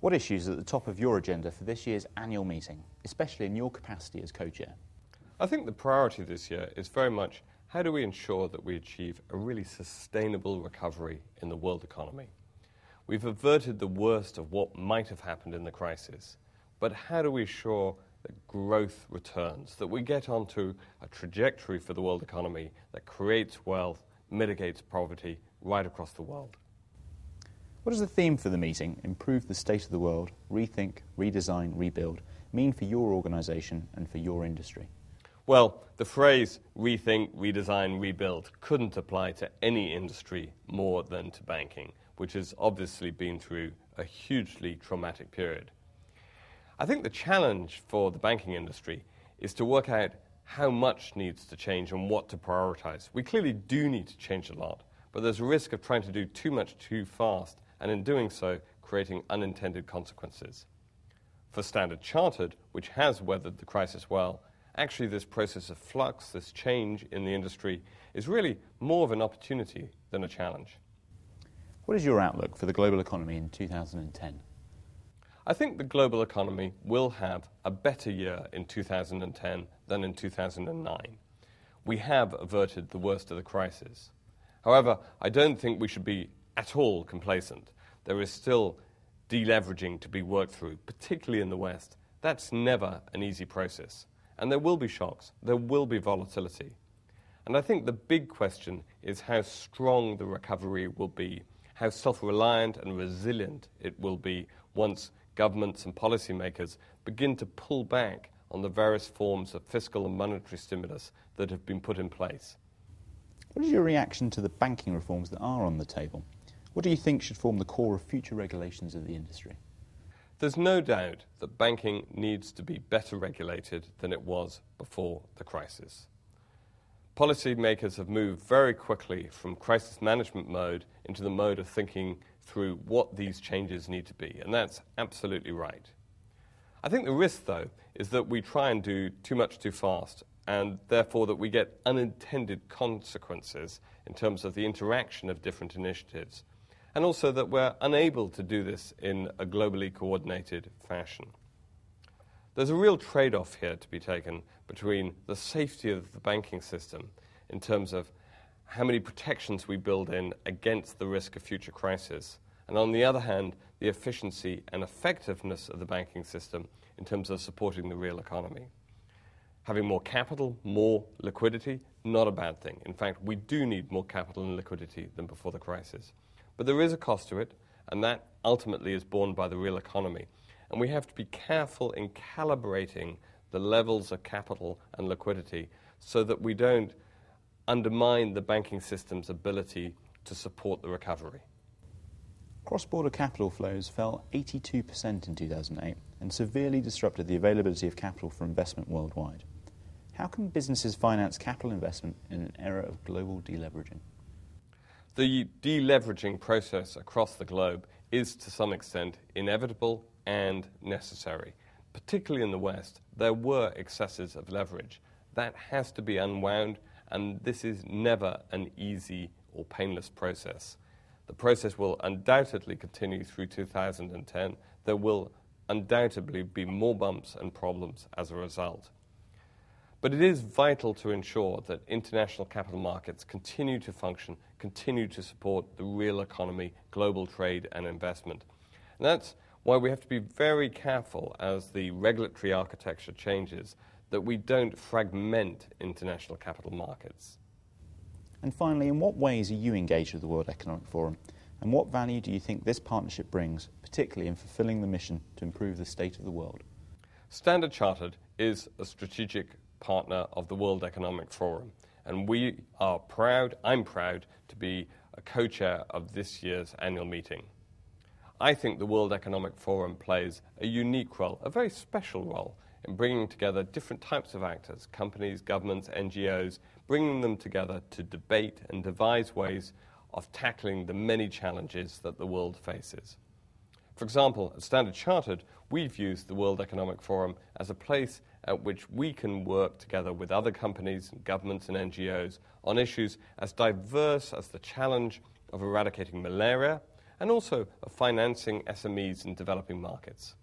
What issues are at the top of your agenda for this year's annual meeting, especially in your capacity as co-chair? I think the priority this year is very much how do we ensure that we achieve a really sustainable recovery in the world economy? We've averted the worst of what might have happened in the crisis, but how do we ensure that growth returns, that we get onto a trajectory for the world economy that creates wealth, mitigates poverty right across the world? What does the theme for the meeting, Improve the State of the World, Rethink, Redesign, Rebuild, mean for your organisation and for your industry? Well, the phrase rethink, redesign, rebuild couldn't apply to any industry more than to banking, which has obviously been through a hugely traumatic period. I think the challenge for the banking industry is to work out how much needs to change and what to prioritize. We clearly do need to change a lot, but there's a risk of trying to do too much too fast and in doing so, creating unintended consequences. For Standard Chartered, which has weathered the crisis well, actually this process of flux, this change in the industry, is really more of an opportunity than a challenge. What is your outlook for the global economy in 2010? I think the global economy will have a better year in 2010 than in 2009. We have averted the worst of the crisis. However, I don't think we should be at all complacent. There is still deleveraging to be worked through, particularly in the West. That's never an easy process. And there will be shocks, there will be volatility. And I think the big question is how strong the recovery will be, how self reliant and resilient it will be once governments and policymakers begin to pull back on the various forms of fiscal and monetary stimulus that have been put in place. What is your reaction to the banking reforms that are on the table? What do you think should form the core of future regulations of the industry? There's no doubt that banking needs to be better regulated than it was before the crisis. Policymakers have moved very quickly from crisis management mode into the mode of thinking through what these changes need to be, and that's absolutely right. I think the risk, though, is that we try and do too much too fast, and therefore that we get unintended consequences in terms of the interaction of different initiatives and also that we're unable to do this in a globally coordinated fashion. There's a real trade off here to be taken between the safety of the banking system in terms of how many protections we build in against the risk of future crisis, and on the other hand, the efficiency and effectiveness of the banking system in terms of supporting the real economy. Having more capital, more liquidity, not a bad thing. In fact, we do need more capital and liquidity than before the crisis. But there is a cost to it, and that ultimately is borne by the real economy. And we have to be careful in calibrating the levels of capital and liquidity so that we don't undermine the banking system's ability to support the recovery. Cross border capital flows fell 82% in 2008 and severely disrupted the availability of capital for investment worldwide. How can businesses finance capital investment in an era of global deleveraging? The deleveraging process across the globe is to some extent inevitable and necessary. Particularly in the West, there were excesses of leverage. That has to be unwound, and this is never an easy or painless process. The process will undoubtedly continue through 2010. There will undoubtedly be more bumps and problems as a result. But it is vital to ensure that international capital markets continue to function, continue to support the real economy, global trade, and investment. And that's why we have to be very careful as the regulatory architecture changes that we don't fragment international capital markets. And finally, in what ways are you engaged with the World Economic Forum? And what value do you think this partnership brings, particularly in fulfilling the mission to improve the state of the world? Standard Chartered is a strategic partner of the World Economic Forum. And we are proud, I'm proud, to be a co chair of this year's annual meeting. I think the World Economic Forum plays a unique role, a very special role, in bringing together different types of actors companies, governments, NGOs bringing them together to debate and devise ways of tackling the many challenges that the world faces. For example, at Standard Chartered, we've used the World Economic Forum as a place at which we can work together with other companies, governments, and NGOs on issues as diverse as the challenge of eradicating malaria and also of financing SMEs in developing markets.